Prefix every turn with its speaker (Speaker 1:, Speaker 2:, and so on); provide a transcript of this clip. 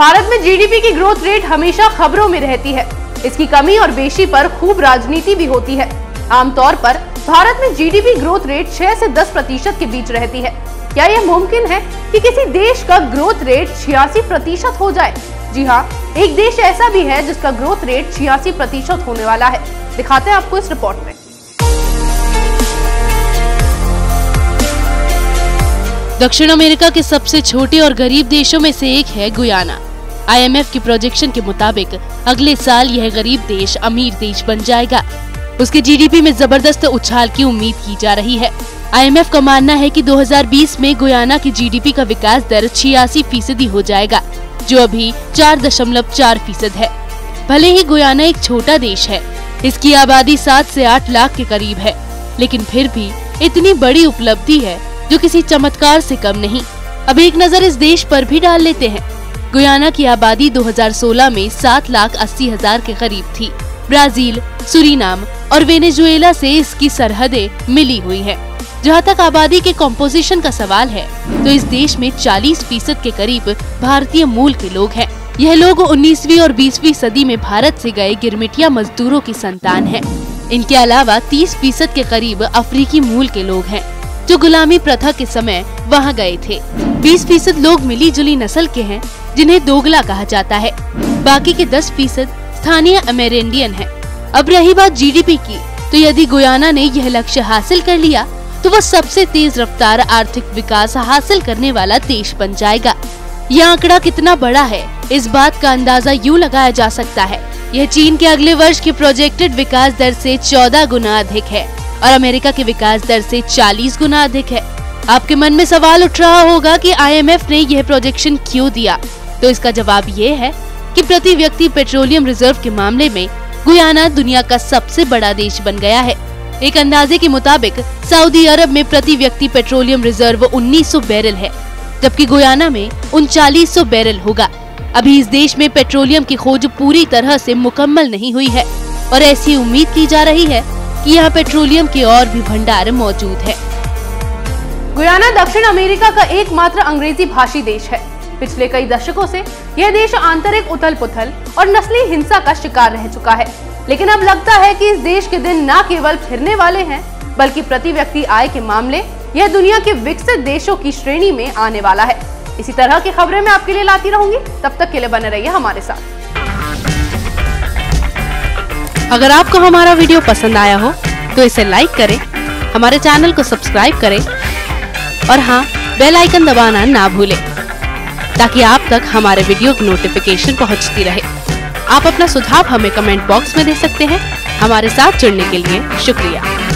Speaker 1: भारत में जीडीपी की growth rate हमेशा खबरों में रहती है। इसकी कमी और बेशी पर खूब राजनीति भी होती है। आमतौर पर भारत में जीडीपी ग्रोथ रेट 6 से 10 प्रतिशत के बीच रहती है। क्या यह मुमकिन है कि किसी देश का ग्रोथ रेट छियासी प्रतिशत हो जाए? जी हाँ एक देश ऐसा भी है जिसका ग्रोथ रेट छियासी प्रतिशत होने वाला है। दिखाते हैं आपको इस रिपोर्ट में।
Speaker 2: दक्षिण अमेरिका के सबसे छोटे और गरीब देशों में से एक है गुयाना। आईएमएफ की प्रोजेक्शन के मुताबिक अगले साल यह गरीब देश अमीर देश बन जाएगा। उसके जीडीपी में ज़बरदस्त उछाल की उम्मीद की जा रही है। आईएमएफ का मानना है कि 2020 में गुयाना की जीडीपी का विकास दर छियासी फ़ीसदी हो जाएगा, जो अभी चार दशमलव चार फ़ीसद है। भले ही गुयाना एक छोटा देश है, इसकी आबादी सात से आठ लाख के करीब है, लेकिन फिर भी इतनी बड़ी उपलब्धि है जो किसी चमत्कार से कम नहीं। अब एक नज़र इस देश पर भी डाल लेते हैं। गुयाना की आबादी 2016 में सात लाख अस्सी हज़ार के करीब थी ब्राज़ील, सुरीनाम और वेनेजुएला से इसकी सरहदें मिली हुई हैं। जहाँ तक आबादी के कॉम्पोजिशन का सवाल है तो इस देश में 40 फ़ीसद के करीब भारतीय मूल के लोग हैं। यह लोग 19वीं और 20वीं सदी में भारत से गए गिरमिटिया मजदूरों की संतान हैं। इनके अलावा 30 फ़ीसद के करीब अफ्रीकी मूल के लोग हैं, जो गुलामी प्रथा के समय वहाँ गए थे 20 फ़ीसद लोग मिली जुली नस्ल के हैं जिन्हें दोगला कहा जाता है। बाकी के 10 फ़ीसद स्थानीय अमेरिंडियन है। अब रही बात जीडीपी की तो यदि गुयाना ने यह लक्ष्य हासिल कर लिया तो वह सबसे तेज रफ्तार आर्थिक विकास हासिल करने वाला देश बन जाएगा। यह आंकड़ा कितना बड़ा है, इस बात का अंदाज़ा यूँ लगाया जा सकता है। यह चीन के अगले वर्ष के प्रोजेक्टेड विकास दर से 14 गुना अधिक है, और अमेरिका के विकास दर से 40 गुना अधिक है। आपके मन में सवाल उठ रहा होगा कि आईएमएफ ने यह प्रोजेक्शन क्यों दिया? तो इसका जवाब ये है कि प्रति व्यक्ति पेट्रोलियम रिज़र्व के मामले में गुयाना दुनिया का सबसे बड़ा देश बन गया है। एक अंदाजे के मुताबिक सऊदी अरब में प्रति व्यक्ति पेट्रोलियम रिज़र्व 1900 बैरल है, जबकि गुयाना में उनचालीस बैरल होगा। अभी इस देश में पेट्रोलियम की खोज पूरी तरह से मुकम्मल नहीं हुई है और ऐसी उम्मीद की जा रही है कि यहाँ पेट्रोलियम के और भी भंडार मौजूद है।
Speaker 1: गुयाना दक्षिण अमेरिका का एकमात्र अंग्रेज़ी भाषी देश है। पिछले कई दशकों से यह देश आंतरिक उथल पुथल और नस्ली हिंसा का शिकार रह चुका है। लेकिन अब लगता है कि इस देश के दिन न केवल फिरने वाले हैं, बल्कि प्रति व्यक्ति आय के मामले यह दुनिया के विकसित देशों की श्रेणी में आने वाला है। इसी तरह की खबरें मैं आपके लिए लाती रहूँगी। तब तक के लिए बने रहिए हमारे साथ।
Speaker 2: अगर आपको हमारा वीडियो पसंद आया हो तो इसे लाइक करें, हमारे चैनल को सब्सक्राइब करें और हाँ बेल आइकन दबाना ना भूलें। ताकि आप तक हमारे वीडियो की नोटिफिकेशन पहुँचती रहे। आप अपना सुझाव हमें कमेंट बॉक्स में दे सकते हैं। हमारे साथ जुड़ने के लिए शुक्रिया।